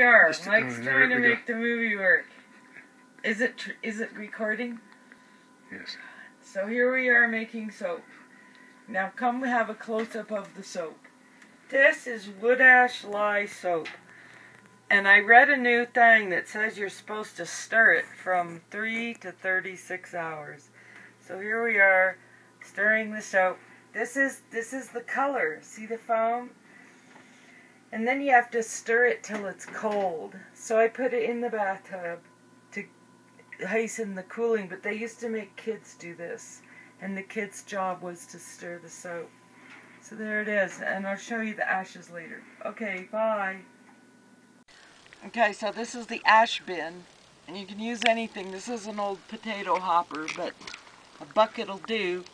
Sure, Mike's oh, trying to we go. make the movie work. Is it tr- is it recording? Yes. So here we are making soap. Now come have a close up of the soap. This is wood ash lye soap. And I read a new thing that says you're supposed to stir it from 3 to 36 hours. So here we are stirring the soap. This is this is the color. See the foam? And then you have to stir it till it's cold. So I put it in the bathtub to hasten the cooling, but they used to make kids do this. And the kid's job was to stir the soap. So there it is, and I'll show you the ashes later. Okay, bye. Okay, so this is the ash bin, and you can use anything. This is an old potato hopper, but a bucket'll do.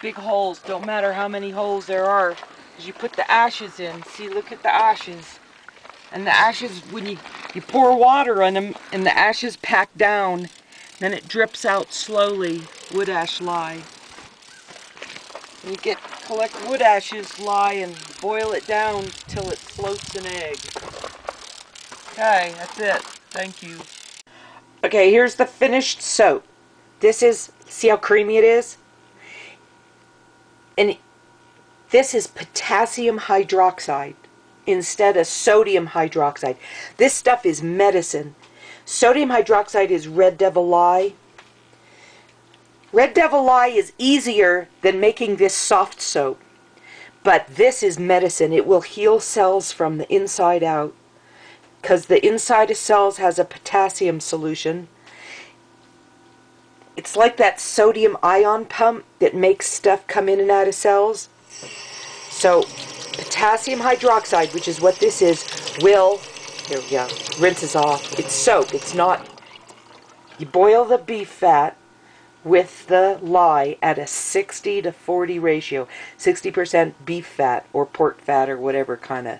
Big holes, don't matter how many holes there are, you put the ashes in. See, look at the ashes. And the ashes, when you, you pour water on them, and the ashes pack down, then it drips out slowly, wood ash lye. You get collect wood ashes lye and boil it down till it floats an egg. Okay, that's it. Thank you. Okay, here's the finished soap. This is, see how creamy it is? And this is potassium hydroxide instead of sodium hydroxide. This stuff is medicine. Sodium hydroxide is red devil lye. Red devil lye is easier than making this soft soap. But this is medicine. It will heal cells from the inside out. Because the inside of cells has a potassium solution. It's like that sodium ion pump that makes stuff come in and out of cells. So, potassium hydroxide, which is what this is, will, here we go, rinses off. It's soap. It's not, you boil the beef fat with the lye at a 60 to 40 ratio. 60% beef fat or pork fat or whatever kind of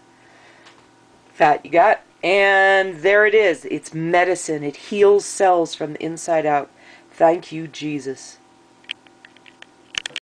fat you got. And there it is. It's medicine. It heals cells from the inside out. Thank you, Jesus.